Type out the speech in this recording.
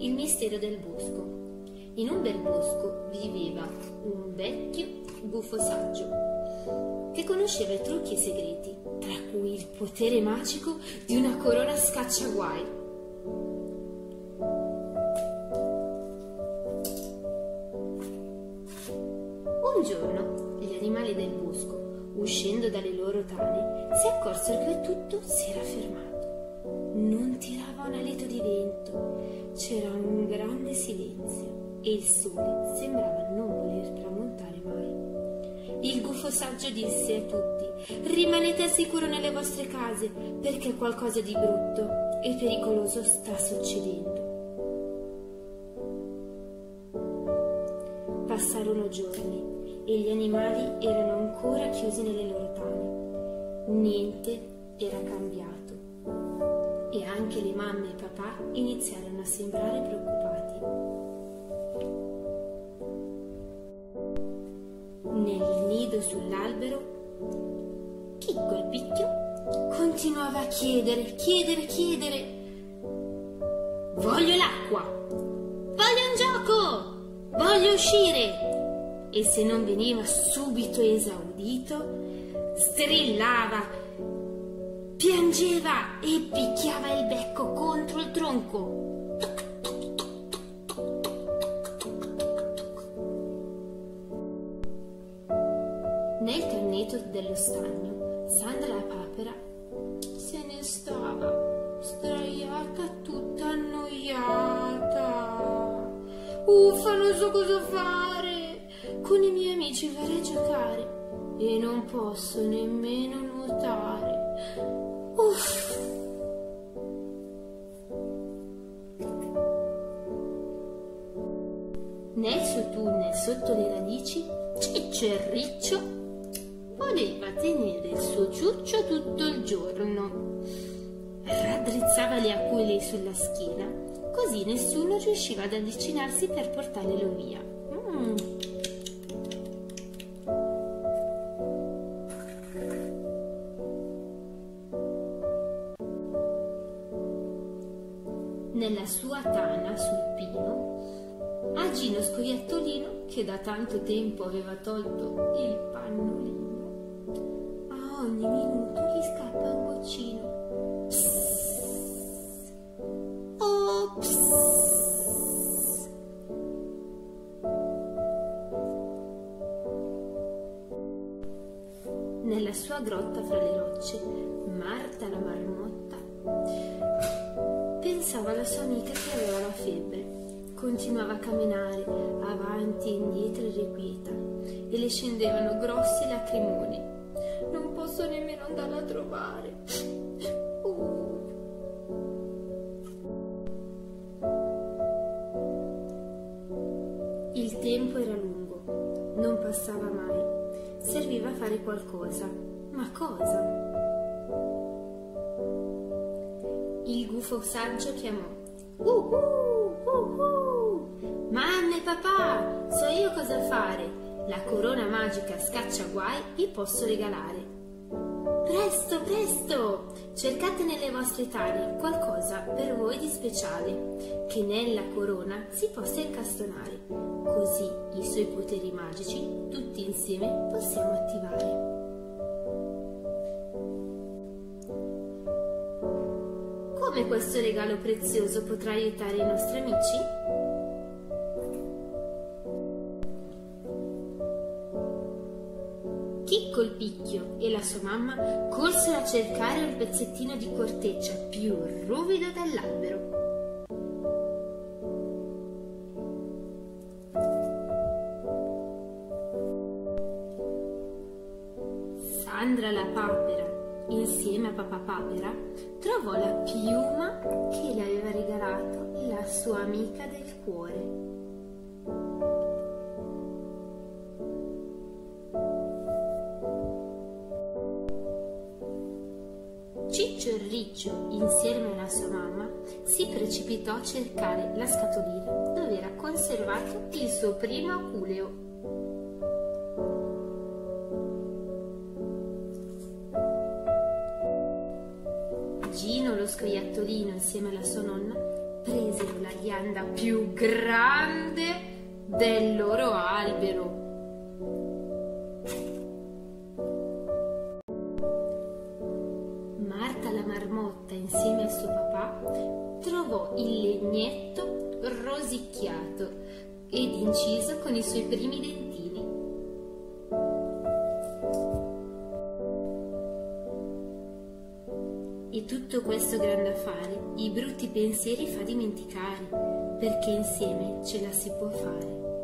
Il mistero del bosco. In un bel bosco viveva un vecchio gufo saggio che conosceva i trucchi e segreti, tra cui il potere magico di una corona scacciaguai. Un giorno gli animali del bosco, uscendo dalle loro tane, si accorsero che tutto si era fermato. Non tirava un alito di vento, c'era un grande silenzio e il sole sembrava non voler tramontare mai. Il gufo saggio disse a tutti: Rimanete al sicuro nelle vostre case perché qualcosa di brutto e pericoloso sta succedendo. Passarono giorni e gli animali erano ancora chiusi nelle loro tane. Niente era cambiato e anche le mamme e papà iniziarono a sembrare preoccupati. Nel nido sull'albero, Chicco il picchio continuava a chiedere, chiedere, chiedere. Voglio l'acqua! Voglio un gioco! Voglio uscire! E se non veniva subito esaudito, strillava, piangeva e picchiava il becco contro il tronco. Nel canneto dello stagno, Sandra la papera se ne stava sdraiata tutta annoiata. Uffa, non so cosa fare. Con i miei amici vorrei giocare e non posso nemmeno nuotare. Uff. Nel suo tunnel sotto le radici, Ciccio il riccio voleva tenere il suo ciuccio tutto il giorno. Raddrizzava le aquile sulla schiena, così nessuno riusciva ad avvicinarsi per portarglielo via. Mm. Nella sua tana sul pino, Agino scoiattolino, che da tanto tempo aveva tolto il pannolino, a ogni minuto gli scappa un goccino. Oh. Nella sua grotta fra le rocce, Marta la marmotta pensava alla sua amica che aveva la febbre. Continuava a camminare avanti e indietro irrequieta e le scendevano grossi lacrimoni. Non posso nemmeno andarla a trovare. Uh. Il tempo era lungo, non passava mai. Serviva a fare qualcosa. Ma cosa? Il gufo saggio chiamò. Uh uh, uh uh. Mamma e papà, so io cosa fare. La corona magica scaccia guai vi posso regalare. Presto, presto! Cercate nelle vostre tane qualcosa per voi di speciale, che nella corona si possa incastonare. Così i suoi poteri magici tutti insieme possiamo attivare. Come questo regalo prezioso potrà aiutare i nostri amici? Chicco il picchio e la sua mamma corsero a cercare un pezzettino di corteccia più ruvido dell'albero. Sandra la papera, insieme a papà papera, trovò la piuma che le aveva regalato la sua amica del cuore. Ciccio e Riccio, insieme alla sua mamma, si precipitò a cercare la scatolina dove era conservato il suo primo aculeo. Scoiattolino, insieme alla sua nonna, presero la ghianda più grande del loro albero. Marta la marmotta, insieme al suo papà, trovò il legnetto rosicchiato ed inciso con i suoi primi dentini. Tutto questo grande affare i brutti pensieri fa dimenticare, perché insieme ce la si può fare.